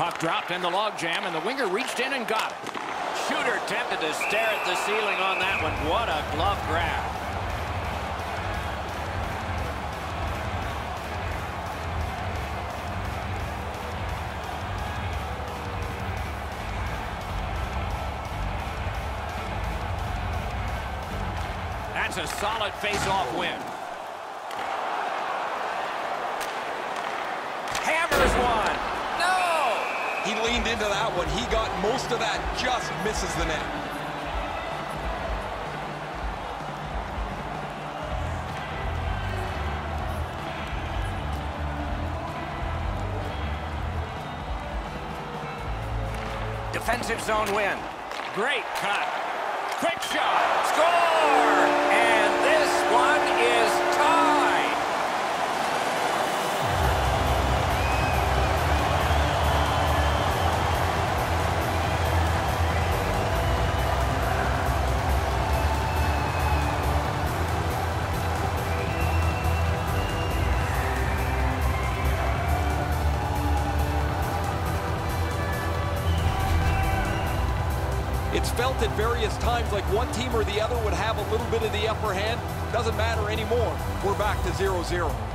Puck dropped in the logjam, and the winger reached in and got it. Shooter tempted to stare at the ceiling on that one. What a glove grab. That's a solid face-off win. Hammers one. He leaned into that one. He got most of that, just misses the net. Defensive zone win. Great cut. Quick shot. Score! It's felt at various times like one team or the other would have a little bit of the upper hand. Doesn't matter anymore. We're back to 0-0.